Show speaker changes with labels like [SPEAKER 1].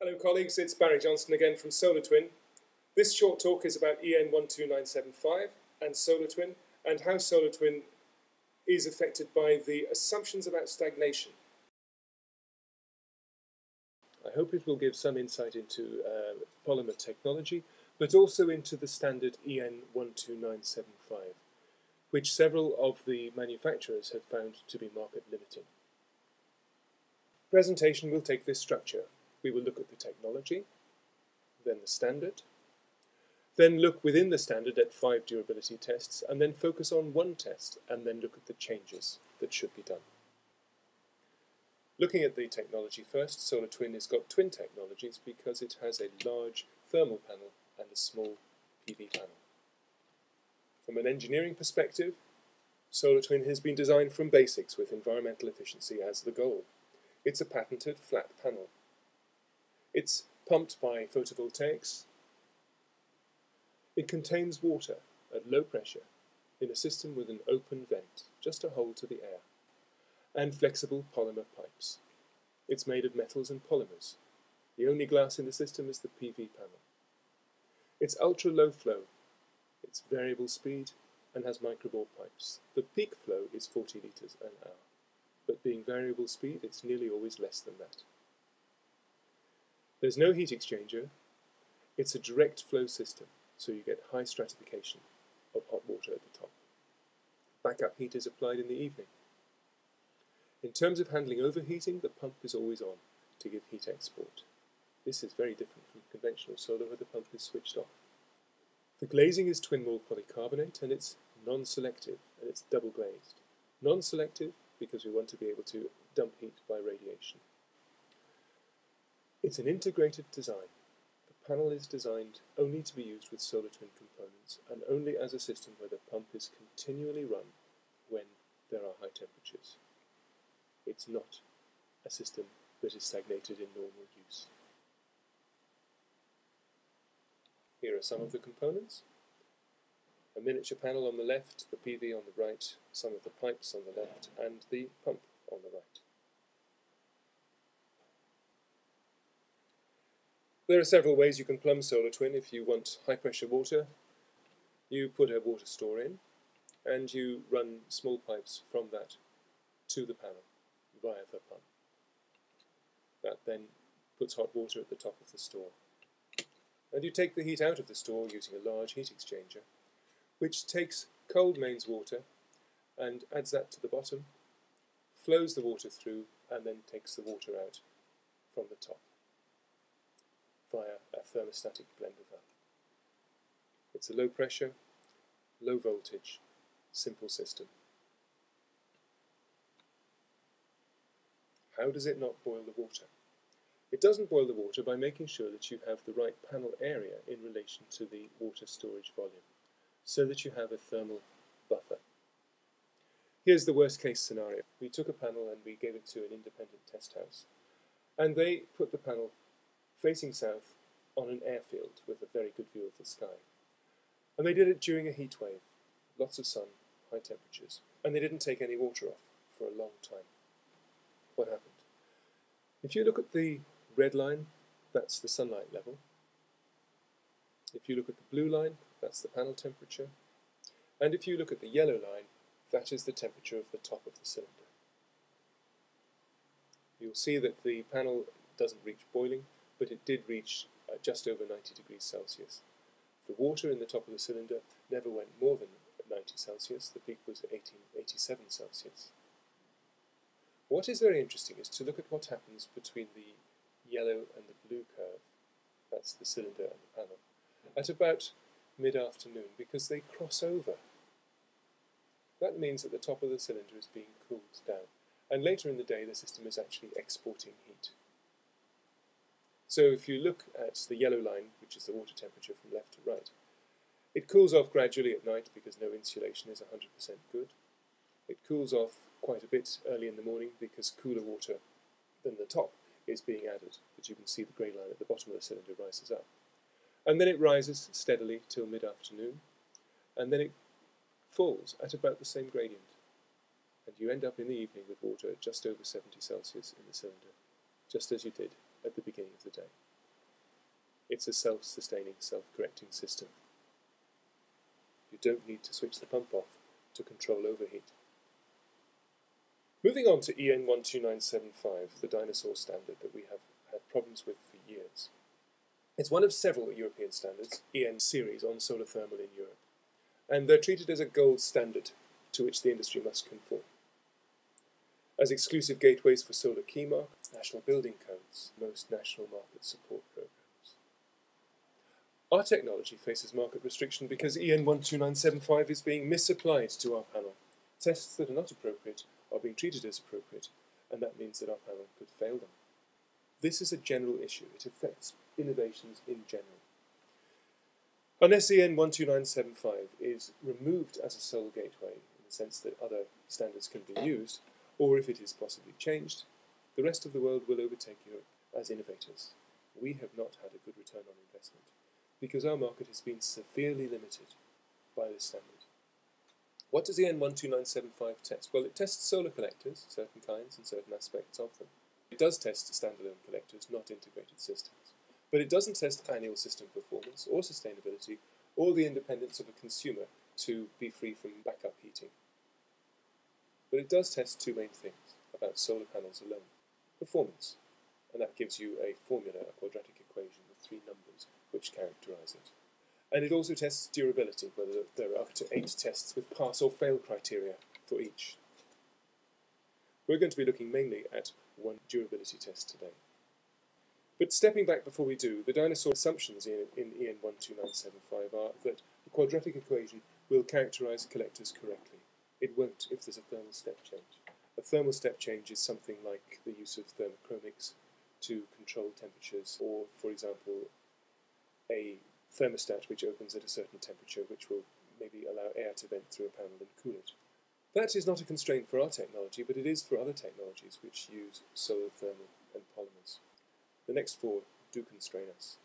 [SPEAKER 1] Hello colleagues, it's Barry Johnston again from Solar Twin. This short talk is about EN12975 and Solar Twin and how Solar Twin is affected by the assumptions about stagnation. I hope it will give some insight into uh, polymer technology, but also into the standard EN12975, which several of the manufacturers have found to be market limiting. Presentation will take this structure. We will look at the technology, then the standard, then look within the standard at five durability tests, and then focus on one test, and then look at the changes that should be done. Looking at the technology first, Solar Twin has got twin technologies because it has a large thermal panel and a small PV panel. From an engineering perspective, Solar Twin has been designed from basics with environmental efficiency as the goal. It's a patented flat panel. It's pumped by photovoltaics. It contains water at low pressure in a system with an open vent, just a hole to the air, and flexible polymer pipes. It's made of metals and polymers. The only glass in the system is the PV panel. It's ultra low flow. It's variable speed and has microbore pipes. The peak flow is 40 litres an hour but being variable speed, it's nearly always less than that. There's no heat exchanger. It's a direct flow system, so you get high stratification of hot water at the top. Backup heat is applied in the evening. In terms of handling overheating, the pump is always on to give heat export. This is very different from conventional solar where the pump is switched off. The glazing is twin wall polycarbonate and it's non-selective and it's double glazed. Non-selective because we want to be able to dump heat by radiation. It's an integrated design. The panel is designed only to be used with solar twin components and only as a system where the pump is continually run when there are high temperatures. It's not a system that is stagnated in normal use. Here are some of the components a miniature panel on the left, the PV on the right, some of the pipes on the left, and the pump on the right. There are several ways you can plumb Solar Twin if you want high pressure water. You put a water store in and you run small pipes from that to the panel via the pump. That then puts hot water at the top of the store. And you take the heat out of the store using a large heat exchanger which takes cold mains water and adds that to the bottom, flows the water through, and then takes the water out from the top via a thermostatic blender valve. It's a low pressure, low voltage, simple system. How does it not boil the water? It doesn't boil the water by making sure that you have the right panel area in relation to the water storage volume so that you have a thermal buffer. Here's the worst case scenario. We took a panel and we gave it to an independent test house. And they put the panel facing south on an airfield with a very good view of the sky. And they did it during a heat wave, lots of sun, high temperatures. And they didn't take any water off for a long time. What happened? If you look at the red line, that's the sunlight level. If you look at the blue line, that's the panel temperature. And if you look at the yellow line, that is the temperature of the top of the cylinder. You'll see that the panel doesn't reach boiling, but it did reach uh, just over 90 degrees Celsius. The water in the top of the cylinder never went more than 90 Celsius, the peak was 1887 Celsius. What is very interesting is to look at what happens between the yellow and the blue curve, that's the cylinder and the panel, at about mid-afternoon because they cross over. That means that the top of the cylinder is being cooled down, and later in the day the system is actually exporting heat. So if you look at the yellow line, which is the water temperature from left to right, it cools off gradually at night because no insulation is 100% good. It cools off quite a bit early in the morning because cooler water than the top is being added. but you can see, the grey line at the bottom of the cylinder rises up. And then it rises steadily till mid-afternoon, and then it falls at about the same gradient. And you end up in the evening with water at just over 70 Celsius in the cylinder, just as you did at the beginning of the day. It's a self-sustaining, self-correcting system. You don't need to switch the pump off to control overheat. Moving on to EN 12975, the dinosaur standard that we have had problems with for years. It's one of several European standards, EN series, on solar thermal in Europe, and they're treated as a gold standard to which the industry must conform. As exclusive gateways for Solar Keymark, national building codes, most national market support programs. Our technology faces market restriction because EN 12975 is being misapplied to our panel. Tests that are not appropriate are being treated as appropriate, and that means that our panel could fail them. This is a general issue. It affects innovations in general. Unless EN 12975 is removed as a sole gateway, in the sense that other standards can be used, or if it is possibly changed, the rest of the world will overtake Europe as innovators. We have not had a good return on investment because our market has been severely limited by this standard. What does the EN12975 test? Well, it tests solar collectors, certain kinds and certain aspects of them. It does test standalone collectors, not integrated systems. But it doesn't test annual system performance or sustainability or the independence of a consumer to be free from backup heating. But it does test two main things about solar panels alone. Performance, and that gives you a formula, a quadratic equation with three numbers which characterize it. And it also tests durability, whether there are up to eight tests with pass or fail criteria for each. We're going to be looking mainly at one durability test today. But stepping back before we do, the dinosaur assumptions in, in EN 12975 are that the quadratic equation will characterize collectors correctly. It won't if there's a thermal step change. A thermal step change is something like the use of thermochromics to control temperatures, or, for example, a thermostat which opens at a certain temperature, which will maybe allow air to vent through a panel and cool it. That is not a constraint for our technology, but it is for other technologies which use solar thermal and polymers. The next four do constrain us.